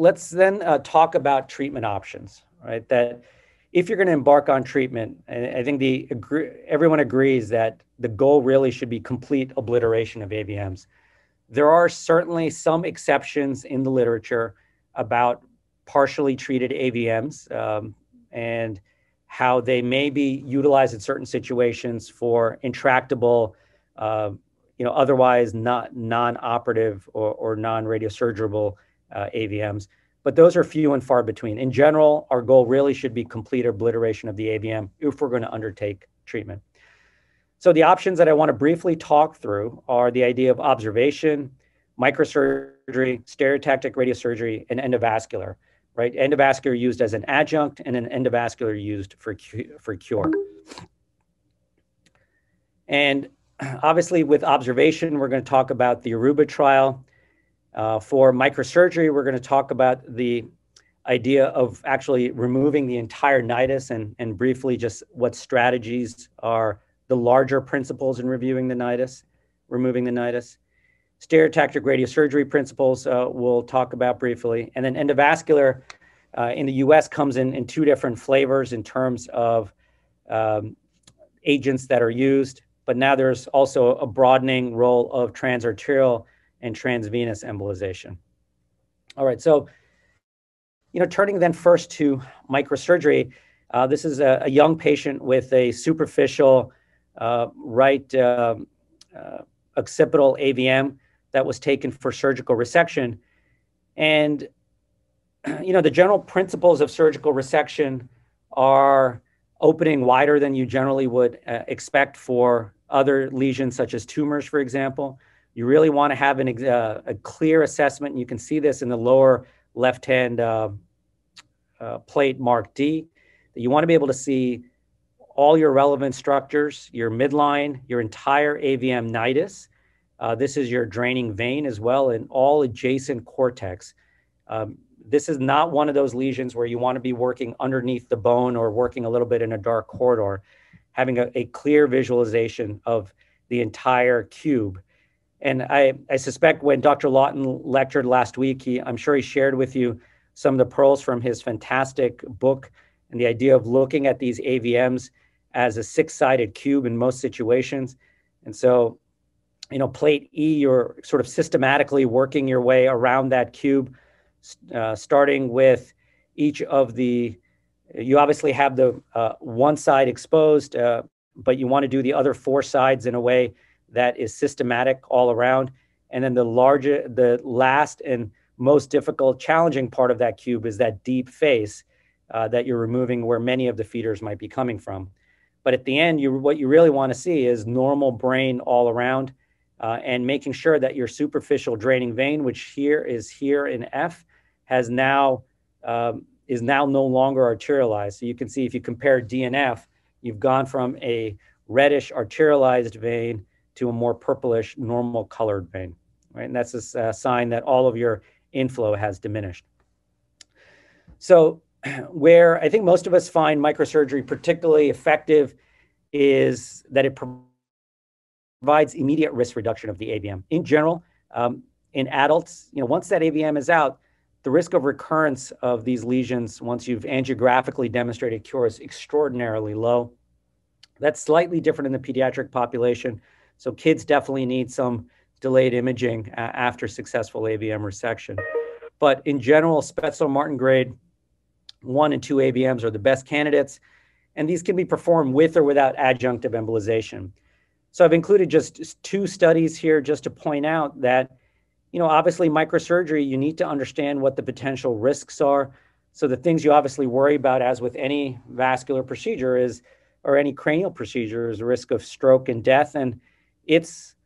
let's then uh, talk about treatment options, right? That if you're going to embark on treatment, and I think the everyone agrees that the goal really should be complete obliteration of AVMs. There are certainly some exceptions in the literature about partially treated AVMs um, and how they may be utilized in certain situations for intractable, uh, you know, otherwise not non-operative or, or non-radiosurgical Uh, AVMs but those are few and far between. In general, our goal really should be complete obliteration of the AVM if we're going to undertake treatment. So the options that I want to briefly talk through are the idea of observation, microsurgery, stereotactic radiosurgery, and endovascular. Right, endovascular used as an adjunct, and an endovascular used for for cure. And obviously, with observation, we're going to talk about the Aruba trial uh, for microsurgery, we're going to talk about the idea of actually removing the entire nidus and, and briefly just what strategies are the larger principles in reviewing the nidus, removing the nidus. Stereotactic radiosurgery principles uh, we'll talk about briefly. And then endovascular uh, in the US comes in, in two different flavors in terms of um, agents that are used, but now there's also a broadening role of transarterial and transvenous embolization. All right, so, you know, turning then first to microsurgery, uh, this is a, a, young patient with a superficial uh, right uh, uh occipital AVM that was taken for surgical resection. And, you know, the general principles of surgical resection are opening wider than you generally would uh, expect for other lesions, such as tumors, for example. You really want to have an, uh, a clear assessment. You can see this in the lower left-hand uh, uh, plate marked D. You want to be able to see all your relevant structures, your midline, your entire AVM nidus. Uh, this is your draining vein as well, and all adjacent cortex. Um, this is not one of those lesions where you want to be working underneath the bone or working a little bit in a dark corridor. Having a, a clear visualization of the entire cube and I, I suspect when Dr. Lawton lectured last week, he, I'm sure he shared with you some of the pearls from his fantastic book and the idea of looking at these AVMs as a six-sided cube in most situations. And so, you know, plate E, you're sort of systematically working your way around that cube, uh, starting with each of the, you obviously have the uh, one side exposed, uh, but you want to do the other four sides in a way that is systematic all around. And then the larger, the last and most difficult, challenging part of that cube is that deep face uh, that you're removing where many of the feeders might be coming from. But at the end, you, what you really want to see is normal brain all around uh, and making sure that your superficial draining vein, which here is here in F, has now um, is now no longer arterialized. So you can see if you compare DNF, you've gone from a reddish arterialized vein to a more purplish normal colored vein, right? And that's a, a sign that all of your inflow has diminished. So where I think most of us find microsurgery particularly effective is that it provides immediate risk reduction of the AVM. In general, um, in adults, you know, once that AVM is out, the risk of recurrence of these lesions once you've angiographically demonstrated cure is extraordinarily low. That's slightly different in the pediatric population, so kids definitely need some delayed imaging uh, after successful AVM resection. But in general, Spetzler Martin grade one and two AVMs are the best candidates, and these can be performed with or without adjunctive embolization. So I've included just two studies here just to point out that, you know, obviously microsurgery, you need to understand what the potential risks are. So the things you obviously worry about, as with any vascular procedure, is or any cranial procedure, is risk of stroke and death. And it's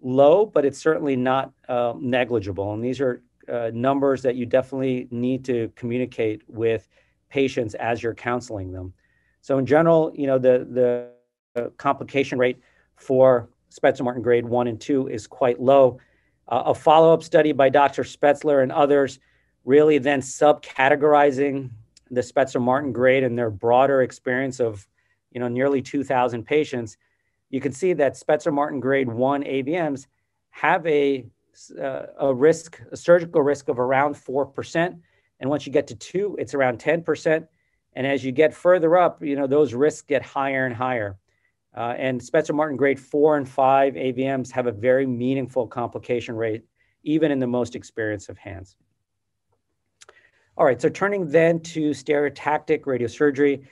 low, but it's certainly not uh, negligible. And these are uh, numbers that you definitely need to communicate with patients as you're counseling them. So in general, you know, the, the complication rate for Spetzler Martin grade one and two is quite low. Uh, a follow-up study by Dr. Spetzler and others really then subcategorizing the Spetzler Martin grade and their broader experience of, you know, nearly 2,000 patients you can see that Spetzler Martin grade one AVMs have a, uh, a risk, a surgical risk of around 4%. And once you get to two, it's around 10%. And as you get further up, you know, those risks get higher and higher. Uh, and Spetzler Martin grade four and five AVMs have a very meaningful complication rate, even in the most experienced of hands. All right, so turning then to stereotactic radiosurgery,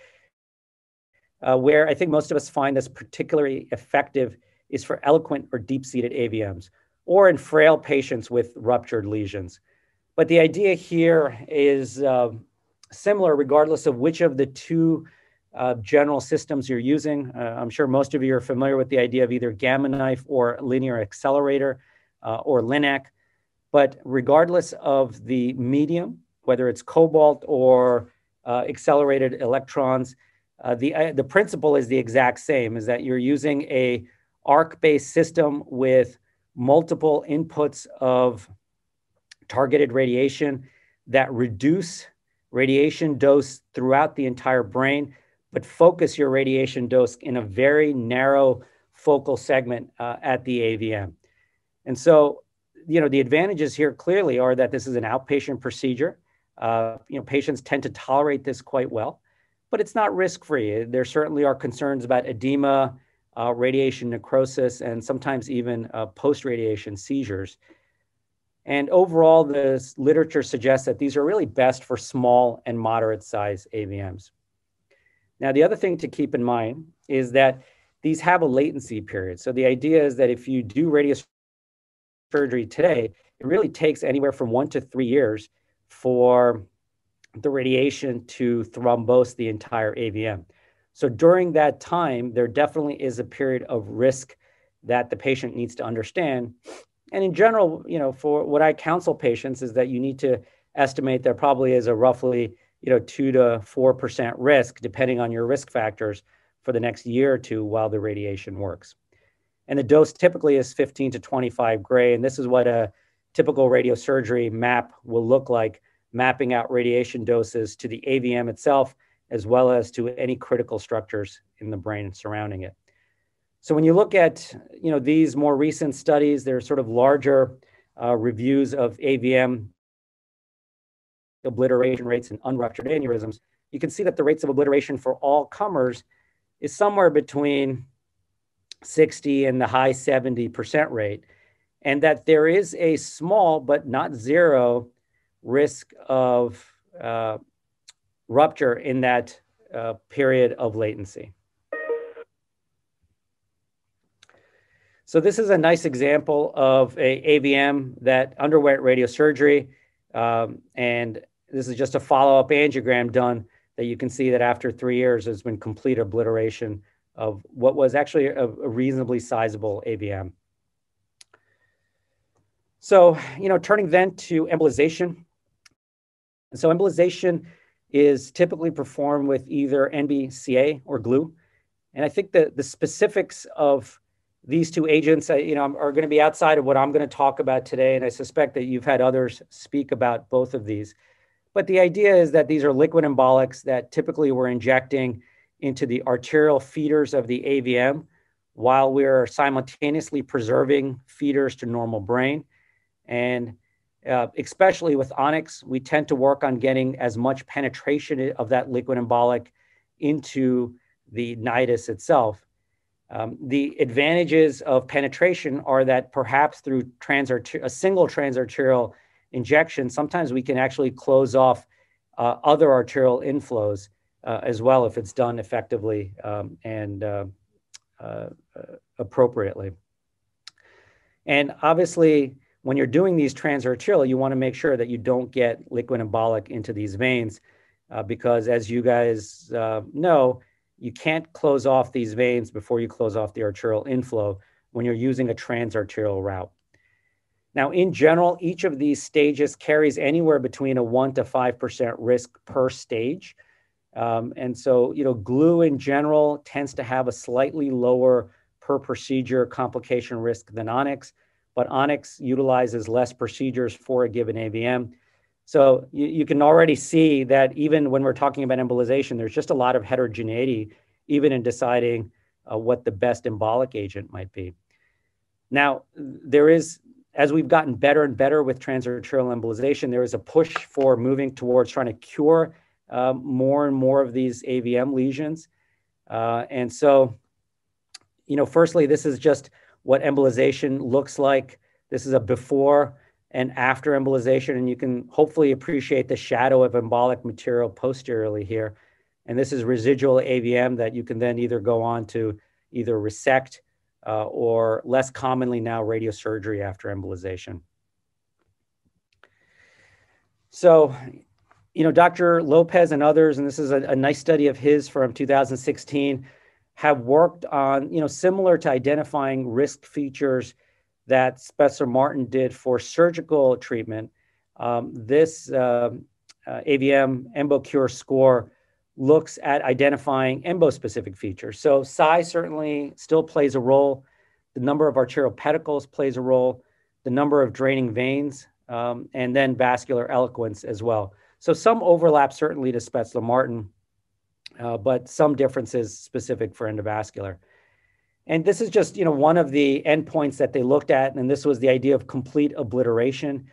uh, where I think most of us find this particularly effective is for eloquent or deep-seated AVMs, or in frail patients with ruptured lesions. But the idea here is uh, similar regardless of which of the two uh, general systems you're using. Uh, I'm sure most of you are familiar with the idea of either Gamma Knife or linear accelerator uh, or LINAC. But regardless of the medium, whether it's cobalt or uh, accelerated electrons, uh, the, uh, the principle is the exact same, is that you're using a arc-based system with multiple inputs of targeted radiation that reduce radiation dose throughout the entire brain, but focus your radiation dose in a very narrow focal segment uh, at the AVM. And so, you know, the advantages here clearly are that this is an outpatient procedure. Uh, you know, patients tend to tolerate this quite well, but it's not risk-free. There certainly are concerns about edema, uh, radiation necrosis, and sometimes even uh, post-radiation seizures. And overall, the literature suggests that these are really best for small and moderate size AVMs. Now, the other thing to keep in mind is that these have a latency period. So the idea is that if you do radiosurgery today, it really takes anywhere from one to three years for the radiation to thrombose the entire AVM. So during that time, there definitely is a period of risk that the patient needs to understand and in general, you know, for what I counsel patients is that you need to estimate there probably is a roughly, you know, two to four percent risk, depending on your risk factors, for the next year or two while the radiation works. And the dose typically is 15 to 25 gray, and this is what a typical radiosurgery map will look like, mapping out radiation doses to the AVM itself, as well as to any critical structures in the brain surrounding it. So when you look at you know these more recent studies, they're sort of larger uh, reviews of AVM obliteration rates and unruptured aneurysms. You can see that the rates of obliteration for all comers is somewhere between 60 and the high 70% rate, and that there is a small but not zero risk of uh, rupture in that uh, period of latency. So this is a nice example of a AVM that underwent radiosurgery. Um, and this is just a follow-up angiogram done that you can see that after three years there's been complete obliteration of what was actually a, a reasonably sizable AVM. So, you know, turning then to embolization. So embolization is typically performed with either NBCA or glue. And I think that the specifics of these two agents, uh, you know, are going to be outside of what I'm going to talk about today, and I suspect that you've had others speak about both of these. But the idea is that these are liquid embolics that typically we're injecting into the arterial feeders of the AVM while we're simultaneously preserving feeders to normal brain. And uh, especially with Onyx, we tend to work on getting as much penetration of that liquid embolic into the nidus itself. Um, the advantages of penetration are that perhaps through a single transarterial injection, sometimes we can actually close off uh, other arterial inflows uh, as well if it's done effectively um, and uh, uh appropriately. And obviously, when you're doing these transarterial, you want to make sure that you don't get liquid embolic into these veins uh, because, as you guys uh, know, you can't close off these veins before you close off the arterial inflow when you're using a transarterial route. Now, in general, each of these stages carries anywhere between a 1 to 5% risk per stage. Um, and so, you know, glue in general tends to have a slightly lower per procedure complication risk than Onyx, but Onyx utilizes less procedures for a given AVM. So you, you can already see that even when we're talking about embolization, there's just a lot of heterogeneity, even in deciding uh, what the best embolic agent might be. Now, there is as we've gotten better and better with transarterial embolization, there is a push for moving towards trying to cure uh, more and more of these AVM lesions. Uh, and so, you know, firstly, this is just what embolization looks like. This is a before and after embolization, and you can hopefully appreciate the shadow of embolic material posteriorly here. And this is residual AVM that you can then either go on to either resect uh, or less commonly now radiosurgery after embolization. So, you know, Dr. Lopes and others, and this is a, a, nice study of his from 2016, have worked on, you know, similar to identifying risk features that Spetzler Martin did for surgical treatment. Um, this uh, uh, AVM EmboCure score looks at identifying embo-specific features. So size certainly still plays a role. The number of arterial pedicles plays a role. The number of draining veins, um, and then vascular eloquence as well. So some overlap certainly to Spetzler Martin, uh, but some differences specific for endovascular. And this is just you know one of the endpoints that they looked at, and this was the idea of complete obliteration.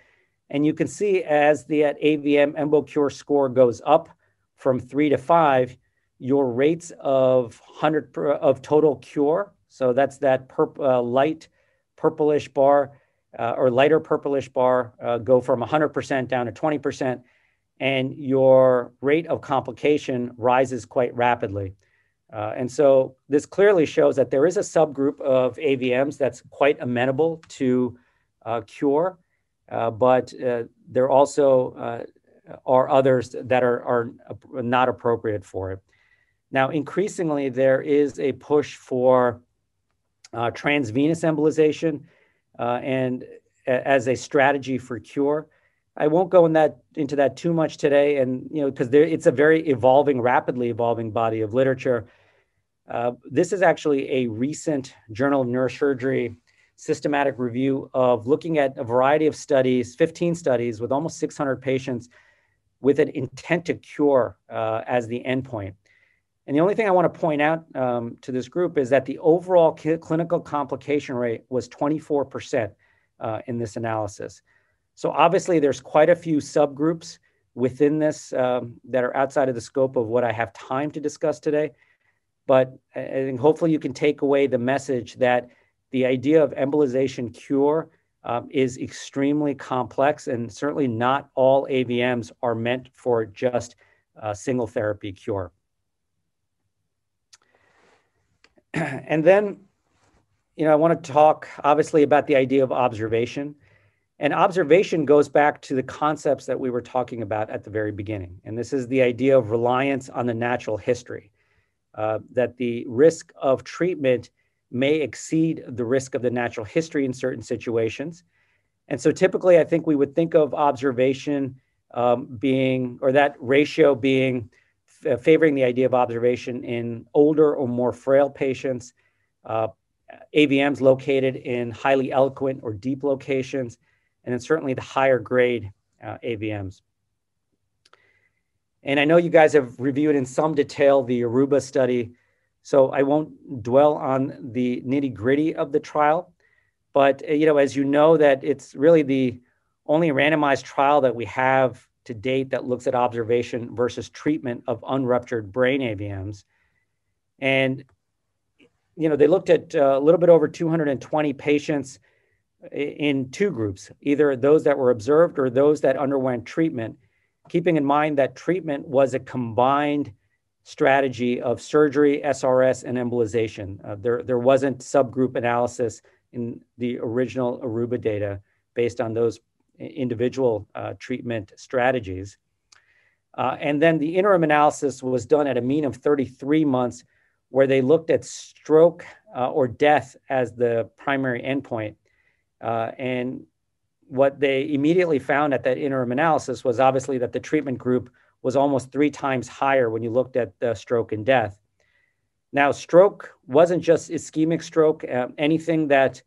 And you can see as the AVM EmboCure score goes up, from three to five, your rates of 100 per, of total cure, so that's that purp, uh, light purplish bar uh, or lighter purplish bar, uh, go from 100% down to 20%, and your rate of complication rises quite rapidly. Uh, and so this clearly shows that there is a subgroup of AVMs that's quite amenable to uh, cure, uh, but there also are others that are, are not appropriate for it. Now, increasingly, there is a push for uh, transvenous embolization uh, and as a strategy for cure. I won't go in that into that too much today, and you know, because it's a very evolving, rapidly evolving body of literature. Uh, this is actually a recent Journal of Neurosurgery systematic review of looking at a variety of studies, 15 studies with almost 600 patients with an intent to cure uh, as the endpoint. And the only thing I want to point out um, to this group is that the overall clinical complication rate was 24% uh, in this analysis. So obviously, there's quite a few subgroups within this um, that are outside of the scope of what I have time to discuss today. But I think hopefully you can take away the message that the idea of embolization cure um, is extremely complex, and certainly not all AVMs are meant for just a single therapy cure. and then, you know, I want to talk obviously about the idea of observation. And observation goes back to the concepts that we were talking about at the very beginning. And this is the idea of reliance on the natural history, uh, that the risk of treatment may exceed the risk of the natural history in certain situations. And so typically, I think we would think of observation um, being, or that ratio being f- uh, favoring the idea of observation in older or more frail patients, uh, AVMs located in highly eloquent or deep locations, and then certainly the higher grade uh, AVMs. And I know you guys have reviewed in some detail the Aruba study so I won't dwell on the nitty gritty of the trial, but uh, you know, as you know, that it's really the only randomized trial that we have to date that looks at observation versus treatment of unruptured brain AVMs, and you know, they looked at uh, a little bit over 220 patients in two groups, either those that were observed or those that underwent treatment, keeping in mind that treatment was a combined strategy of surgery, SRS, and embolization. Uh, there, there wasn't subgroup analysis in the original Aruba data based on those individual uh, treatment strategies. Uh, and then the interim analysis was done at a mean of 33 months, where they looked at stroke uh, or death as the primary endpoint. Uh, and what they immediately found at that interim analysis was obviously that the treatment group was almost three times higher when you looked at the stroke and death. Now, stroke wasn't just ischemic stroke, uh, anything that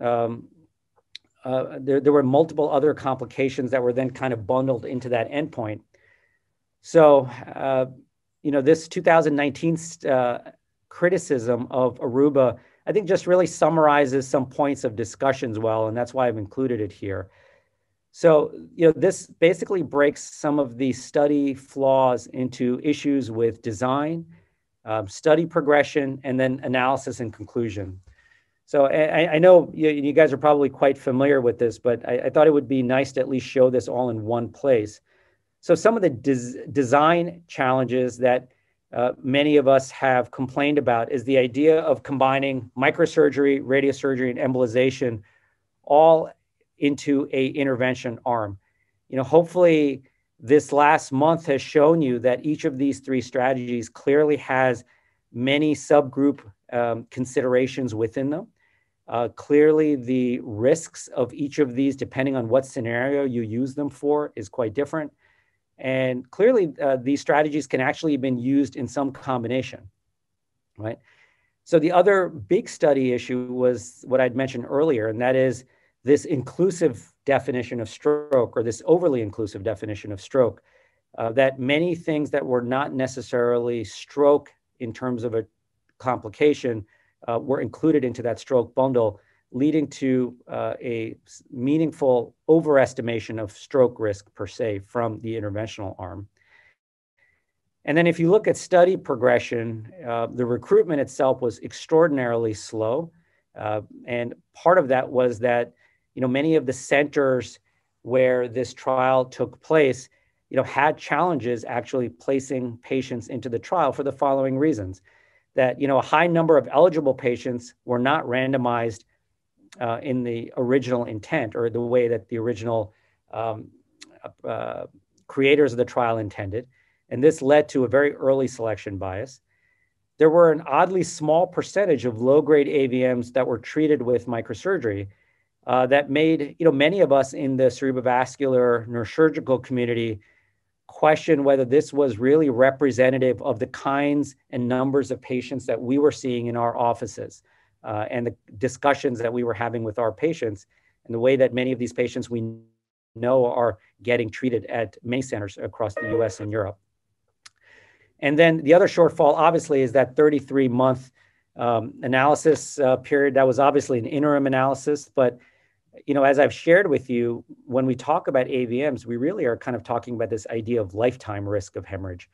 um, uh, there, there were multiple other complications that were then kind of bundled into that endpoint. So, uh, you know, this 2019 uh, criticism of Aruba, I think just really summarizes some points of discussions well, and that's why I've included it here. So, you know, this basically breaks some of the study flaws into issues with design, um, study progression, and then analysis and conclusion. So I, I know you, you, guys are probably quite familiar with this, but I, I, thought it would be nice to at least show this all in one place. So some of the des- design challenges that uh, many of us have complained about is the idea of combining microsurgery, radiosurgery, and embolization all into a intervention arm. You know, hopefully this last month has shown you that each of these three strategies clearly has many subgroup um, considerations within them. Uh, clearly, the risks of each of these, depending on what scenario you use them for, is quite different. And clearly, uh, these strategies can actually have been used in some combination, right? So the other big study issue was what I'd mentioned earlier, and that is this inclusive definition of stroke or this overly inclusive definition of stroke, uh, that many things that were not necessarily stroke in terms of a complication uh, were included into that stroke bundle, leading to uh, a meaningful overestimation of stroke risk per se from the interventional arm. And then if you look at study progression, uh, the recruitment itself was extraordinarily slow. Uh, and part of that was that, you know, many of the centers where this trial took place, you know, had challenges actually placing patients into the trial for the following reasons that you know a high number of eligible patients were not randomized uh, in the original intent or the way that the original um, uh, creators of the trial intended, and this led to a very early selection bias. There were an oddly small percentage of low-grade AVMs that were treated with microsurgery. Uh, that made you know many of us in the cerebrovascular neurosurgical community question whether this was really representative of the kinds and numbers of patients that we were seeing in our offices uh, and the discussions that we were having with our patients and the way that many of these patients we know are getting treated at many centers across the US and Europe. And then the other shortfall, obviously, is that 33 month um, analysis uh, period. That was obviously an interim analysis, but you know, as I've shared with you, when we talk about AVMs, we really are kind of talking about this idea of lifetime risk of hemorrhage.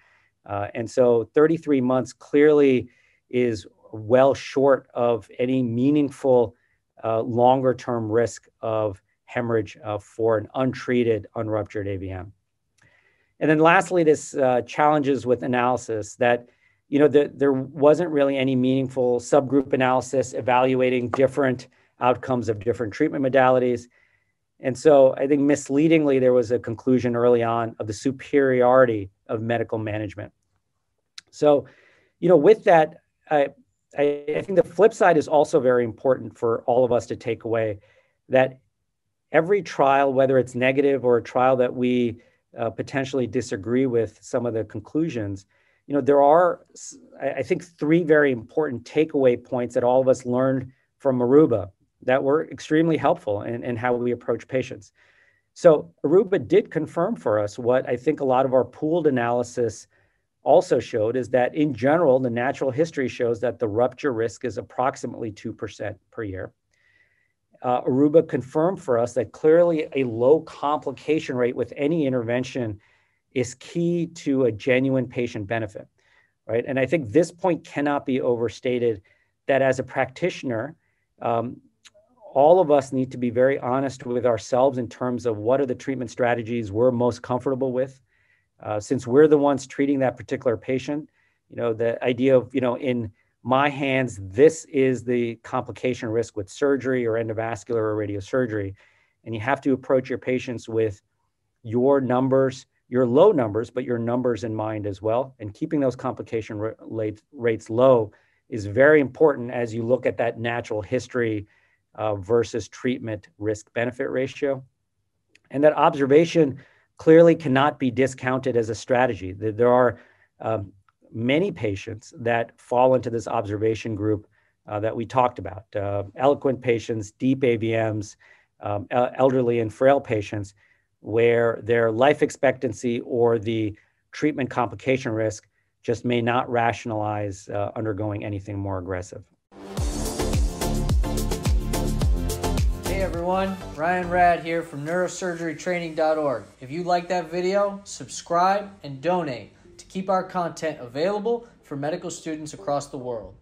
Uh, and so 33 months clearly is well short of any meaningful uh, longer term risk of hemorrhage uh, for an untreated, unruptured AVM. And then lastly, this uh, challenges with analysis that, you know, the, there wasn't really any meaningful subgroup analysis evaluating different outcomes of different treatment modalities. And so I think misleadingly, there was a conclusion early on of the superiority of medical management. So, you know, with that, I, I, I think the flip side is also very important for all of us to take away that every trial, whether it's negative or a trial that we uh, potentially disagree with some of the conclusions, you know, there are, I think, three very important takeaway points that all of us learned from Aruba that were extremely helpful in, in how we approach patients. So Aruba did confirm for us what I think a lot of our pooled analysis also showed is that in general, the natural history shows that the rupture risk is approximately 2% per year. Uh, Aruba confirmed for us that clearly a low complication rate with any intervention is key to a genuine patient benefit, right? And I think this point cannot be overstated that as a practitioner, um, all of us need to be very honest with ourselves in terms of what are the treatment strategies we're most comfortable with. Uh, since we're the ones treating that particular patient, you know, the idea of, you know, in my hands, this is the complication risk with surgery or endovascular or radiosurgery. And you have to approach your patients with your numbers, your low numbers, but your numbers in mind as well. And keeping those complication rates low is very important as you look at that natural history uh, versus treatment risk benefit ratio. And that observation clearly cannot be discounted as a strategy. There are um, many patients that fall into this observation group uh, that we talked about uh, eloquent patients, deep AVMs, um, elderly and frail patients, where their life expectancy or the treatment complication risk just may not rationalize uh, undergoing anything more aggressive. Everyone, Ryan Rad here from neurosurgerytraining.org. If you like that video, subscribe and donate to keep our content available for medical students across the world.